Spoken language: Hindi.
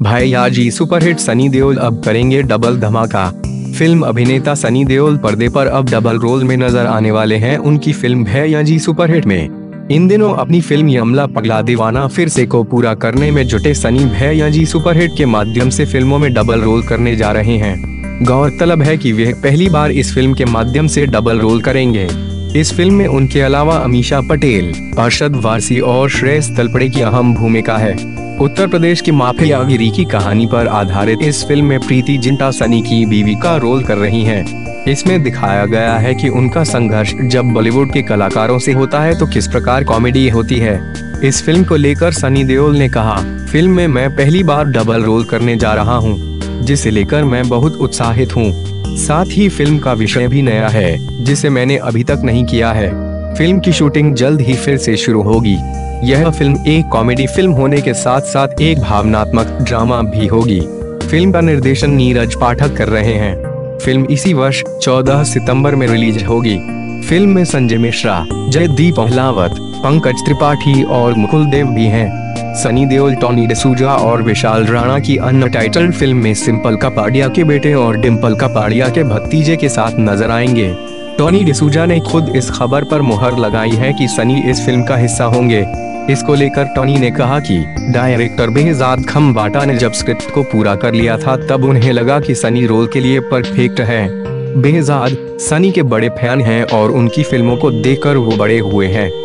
भैया जी सुपरहिट सनी देओल अब करेंगे डबल धमाका। फ़िल्म अभिनेता सनी देओल पर्दे पर अब डबल रोल में नज़र आने वाले हैं। उनकी फ़िल्म भैया जी सुपरहिट में। इन दिनों अपनी फ़िल्म यमला पगला दीवाना फिर से को पूरा करने में जुटे सनी भैया जी सुपरहिट के माध्यम से फ़िल्मों में डबल रोल करने जा रहे हैं। गौरतलब है कि वे पहली बार इस फ़िल्म के माध्यम से डबल रोल करेंगे। इस फ़िल्म में उनके अलावा अमीशा पटेल अरशद वारसी और श्रेयस तलपड़े की अहम भूमिका है। उत्तर प्रदेश की माफियागिरी की कहानी पर आधारित इस फ़िल्म में प्रीति जिंटा सनी की बीवी का रोल कर रही हैं। इसमें दिखाया गया है कि उनका संघर्ष जब बॉलीवुड के कलाकारों से होता है तो किस प्रकार कॉमेडी होती है। इस फ़िल्म को लेकर सनी देओल ने कहा फ़िल्म में मैं पहली बार डबल रोल करने जा रहा हूँ जिसे लेकर मैं बहुत उत्साहित हूँ। साथ ही फ़िल्म का विषय भी नया है जिसे मैंने अभी तक नहीं किया है। फ़िल्म की शूटिंग जल्द ही फिर से शुरू होगी। यह फ़िल्म एक कॉमेडी फ़िल्म होने के साथ साथ एक भावनात्मक ड्रामा भी होगी। फ़िल्म का निर्देशन नीरज पाठक कर रहे हैं। फ़िल्म इसी वर्ष 14 सितंबर में रिलीज़ होगी। फ़िल्म में संजय मिश्रा, जयदीप अहलावत, पंकज त्रिपाठी और मुकुल देव भी हैं। सनी देओल, टॉनी डिसूजा और विशाल राणा की अन्य टाइटल फ़िल्म में सिंपल कपाड़िया के बेटे और डिम्पल कपाड़िया के भतीजे के साथ नज़र आएँगे। टॉनी डिसूजा ने खुद इस खबर पर मुहर लगाई है कि सनी इस फ़िल्म का हिस्सा होंगे। इसको लेकर टॉनी ने कहा कि डायरेक्टर बेहजाद खम्बाटा ने जब स्क्रिप्ट को पूरा कर लिया था, तब उन्हें लगा कि सनी रोल के लिए परफेक्ट है। बेहजाद सनी के बड़े फ़ैन हैं और उनकी फ़िल्मों को देखकर वो बड़े हुए हैं।